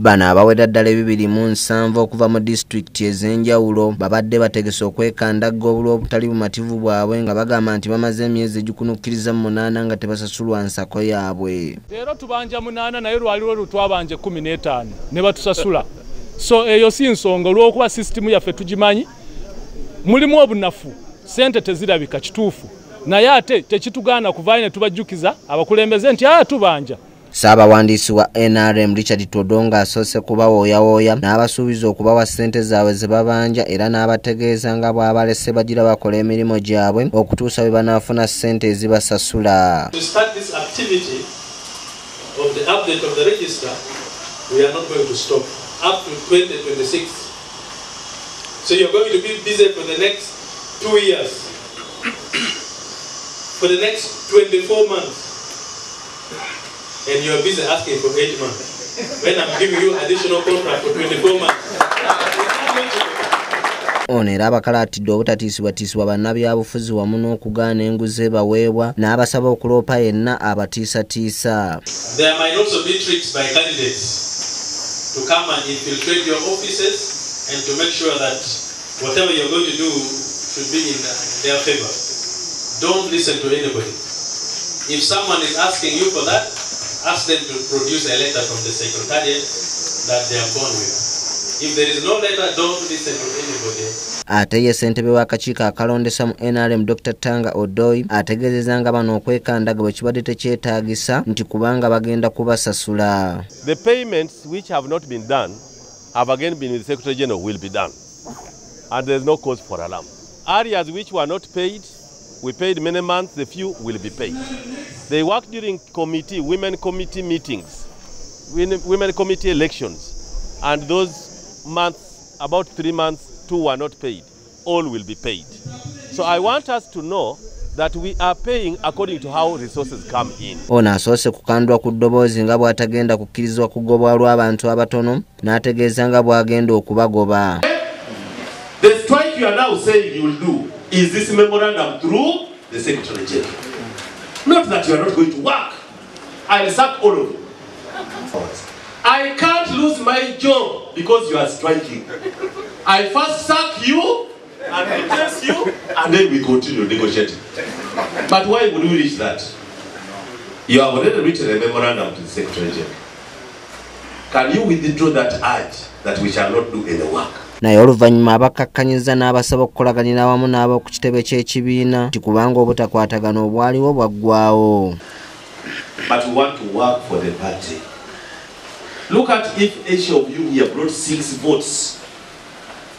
bano abawera ddala ebibiri mu nsanvu okuva mu disitulikiti ez'enjawulo babadde bategese okwekandagga obulwa obutali bumativu bwabwe nga bagamba nti bamaze emyezi egikunukkiriza mu munaana nga tebasasulwa nsako yaabwe. Leero tubanja munaana naye lwaliwo lutwabanja kumi n'etaano ne batusasula. So eyo si nsonga olw'okuba sisitimu yaffe tugimanyi. Mulimu obunafu sente tezirabika kituufu. Naye ate tekitugaana kuvaayo ne tubajjukiza abakulembeze nti aa tubanja saabawandiisi wa nrm richard todo ng'asoose kubawooyawooya n'abasuubiza okubawa ssente zaabwe ze babanja era n'abategeeza nga bw'abalese bagira bakola emirimu gyabwe okutuusa bwe banaafuna ssente ezibasasula. To start this activity of the update of the register, we are not going to stop up to 2026. So you're going to be busy for the next two years, for the next 24 months, and you're busy asking for eight months. When I'm giving you additional contract for 24 months. ono era abakalaatidde obutatiisibwatiisibwa bannabyabufuzi wamu n'okugaana enguzi ebaweebwa n'abasaba okuloopa yenna abatiisatiisa There might also be tricks by candidates to come and infiltrate your offices and to make sure that whatever you're going to do should be in their favor. Don't listen to anybody. If someone is asking you for that, ask them to produce a letter from the secretariat that they have gone with. If there is no letter, don't listen to anybody. ate ye ssentebe w'akakiiko akalondesa mu nrm dr tanga odoi ategeezezza nga bano okwekandaga bwe kibadde tekyetaagisa nti kubanga bagenda kubasasula The payments which have not been done have again been with the Secretary General will be done. And there's no cause for alarm. Areas which were not paid, we paid many months, the few will be paid. They work during committee, women committee meetings, women committee elections. And those months, about three months, two were not paid. All will be paid. So I want us to know that we are paying according to how resources come in. ono asoose kukandwa ku ddoboozi nga bw'atagenda kukkirizibwa kugobwa lw'abantu abatono n'ategeeza nga bw'agenda okubagoba now saying you will do is this memorandum through the Secretary General. Not that you are not going to work. I'll sack all of you. I can't lose my job because you are striking. I first sack you and replace you and then we continue negotiating. But why would we reach that? You have already written a memorandum to the Secretary General. Can you withdraw that urge that we shall not do any work? Naye oluvannyuma abakkakkanyizza n'abasaba okukolaganira wamu n'ab'oku kitebe ky'ekibiina nti kubanga obutakwatagana obwaliwo bwaggwawo but we want to work for the party. Look at if each of you here brought six votes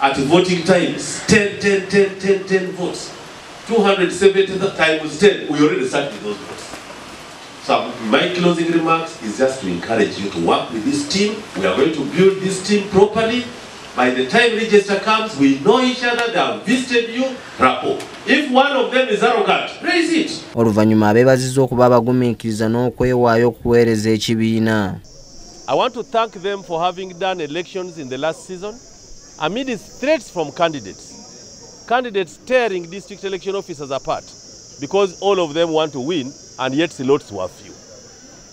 at voting times 10, 10, 10, 10, 10 votes. 270 times 10, we already started those votes. So my closing remarks is just to encourage you to work with this team. We are going to build this team properly. By the time register comes, we know each other, they have visited you, rapport. If one of them is arrogant, raise it. oluvannyuma abeebazizza okuba abagumiikiriza n'okwewaayo okuweereza ekibiina I want to thank them for having done elections in the last season amidst threats from candidates. Candidates tearing district election officers apart because all of them want to win and yet the slots were few.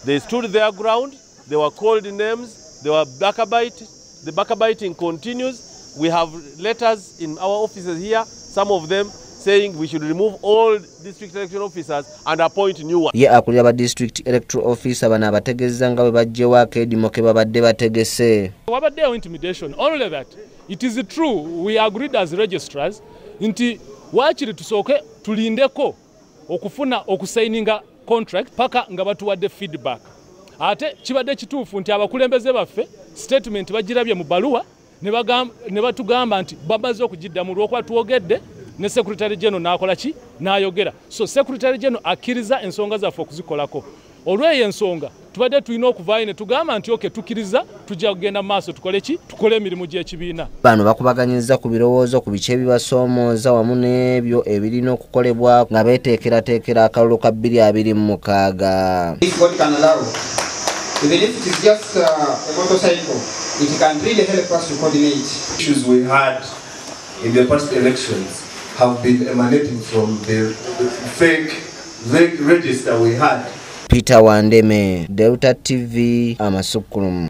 They stood their ground, they were called names, they were backbite. The backbiting continues. We have letters in our offices here, some of them saying we should remove all district election officers and appoint new ones. ye akulira ba district electoral officer bano abategeezeza nga bwe baggyewo akeedimo ke babadde bategese wabaddeyo intimidation only that it is true we agreed as registrars nti waakiri tusooke tulindeko okufuna okusaininga contract paka nga batuwadde feedback ate kibadde kituufu nti abakulembeze baffe statement bagirabye mu baluwa ne batugamba nti bamaze okugiddamu lwokuba twogedde ne secretary general n'akola ki? N'ayogera. So secretary general akkiriza ensonga zaffe okuzikolako. Olw'eyo ensonga tubadde tulina okuvaayo ne tugamba nti oke tukiriza tujja kugenda mu maaso tukole ki? Tukole emirimu gy'ekibiina. Bano bakubaganyiza ku birowoozo ku biki ebibasoomooza wamu n'ebyo ebirina okukolebwa nga beeteekerateekera akalulu ka 2026 if God can allow, even if it is just uh, a motorcycle, it can really help us to coordinate. issues we had in the past elections have been emanating from the fake, fake register we had. Peter wandeme delta tv amasukulumu